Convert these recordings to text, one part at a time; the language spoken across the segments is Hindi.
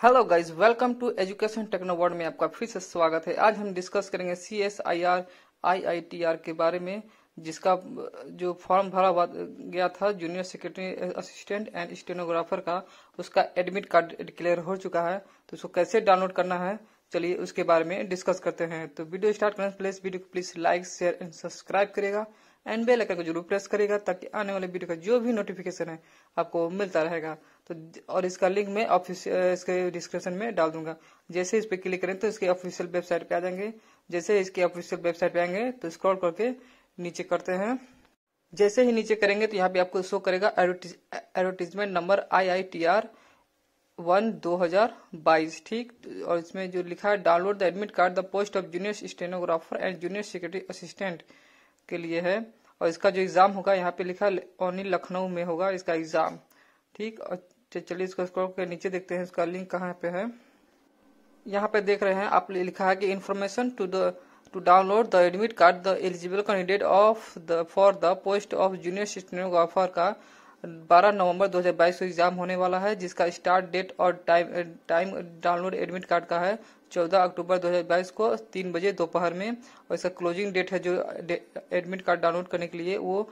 Hello guys welcome to education techno world में आपका फिर से स्वागत है। आज हम डिस्कस करेंगे C S I R I I T R के बारे में, जिसका, जो फॉर्म भरा गया था junior secretary assistant and stenographer का, उसका एडमिट कार्ड डिक्लेयर हो चुका है। तो उसको कैसे डाउनलोड करना है? चलिए उसके बारे में डिस्कस करते हैं। तो वीडियो स्टार्ट करने से पहले वीडियो को please like share and subscribe करेगा एंड बेल आइकन को ज़रूर प्रेस करेगा ताकि आने वाले वीडियो का जो भी नोटिफिकेशन है आपको मिलता रहेगा। तो और इसका लिंक मैं इसके डिस्क्रिप्शन में डाल दूँगा। जैसे इस पर क्लिक करें तो इसके ऑफिशियल वेबसाइट पे आ जाएँगे। जैसे इसके ऑफिशियल वेबसाइट पे आएँगे तो स्क्रॉल करके नीचे करते हैं। जैसे ही नीचे करेंगे तो यहाँ पे आपको शो करेगा advertisement number I I T R one दो हज़ार बाईस, ठीक? और इसमें जो लिखा है download the admit card the post of junior stenographer and junior secretary assistant के लिए है। और इसका जो एग्ज़ाम होगा, यहाँ पे लिखा ओनली लखनऊ में होगा इसका एग्ज़ाम ठीक? और चलिए इसको स्क्रॉल के नीचे देखते हैं, इसका लिंक कहाँ पे है। यहाँ पे देख रहे हैं, आप लिखा है कि information to the to download the admit card the eligible candidate of the for the post of junior stenographer का 12 नवंबर 2022 को एग्ज़ाम होने वाला है, जिसका स्टार्ट डेट और time time download admit card का है। 14 अक्टूबर 2022 को तीन बजे दोपहर में, और इसका क्लोजिंग डेट है जो एडमिट कार्ड डाउनलोड करने के लिए, वो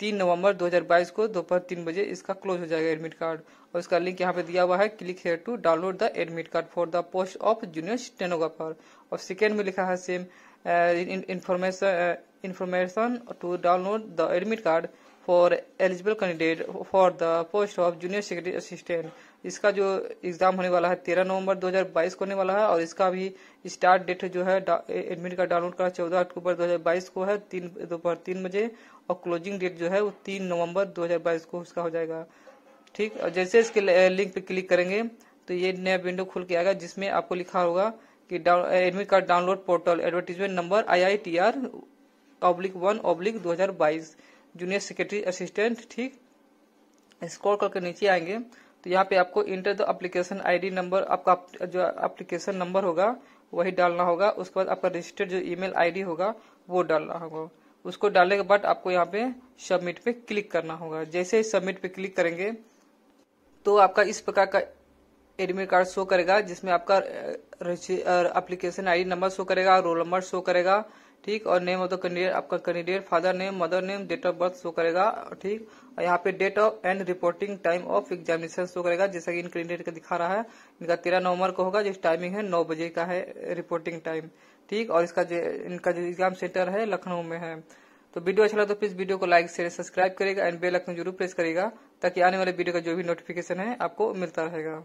तीन नवंबर 2022 को दोपहर तीन बजे इसका क्लोज हो जाएगा एडमिट कार्ड। और इसका लिंक यहाँ पे दिया हुआ है, click here to download the admit card for the post of junior stenographer और सेकेंड में लिखा है same information information to download the admit card for eligible candidate for the post of junior secretary assistant इसका जो एग्ज़ाम होने वाला है, तेरह नवंबर 2022 को होने वाला है और इसका भी स्टार्ट डेट जो है एडमिट कार्ड डाउनलोड का चौदह अक्टूबर 2022 को है, तीन दोपहर तीन बजे और क्लोजिंग डेट जो है वो तीन नवंबर 2022 को उसका हो जाएगा। ठीक? और जैसे इसके लिंक पे क्लिक करेंगे तो ये नया विंडो खुल के आएगा, जिसमें आपको लिखा होगा कि admit card download portal advertisement number I I T R oblique one oblique दो हज़ार बाईस। जूनियर सेक्रेटरी असिस्टेंट ठीक? स्क्रॉल करके नीचे आएँगे। तो यहाँ पे आपको enter the application ID number आपका जो एप्लीकेशन नंबर होगा, वही डालना होगा। उसके बाद आपका रजिस्टर्ड जो ईमेल आईडी होगा, वो डालना होगा। उसको डालने के बाद आपको यहाँ पे सबमिट पे क्लिक करना होगा। जैसे ही सबमिट पे क्लिक करेंगे तो आपका इस प्रकार का एडमिट कार्ड शो करेगा, जिसमें आपका एप्लीकेशन आईडी नंबर शो करेगा रोल नंबर शो करेगा। ठीक, और नेम ऑफ़ द कैंडिडेट आपका candidate father name mother name date of birth show करेगा, ठीक। और यहाँ पे date of and reporting time of examination show करेगा, जैसा कि इन कैंडिडेट का दिखा रहा है। इनका तेरह नवंबर को होगा, जिस टाइमिंग है, नौ बजे का है रिपोर्टिंग टाइम ठीक। और इसका जो, इनका जो एग्ज़ाम सेंटर है, लखनऊ में है। तो वीडियो अच्छा लगा तो प्लीज़ वीडियो को लाइक शेयर सब्सक्राइब करेगा एंड बेल आइकन ज़रूर प्रेस करेगा, ताकि आने वाले वीडियो का जो भी नोटिफिकेशन है, आपको मिलता रहेगा।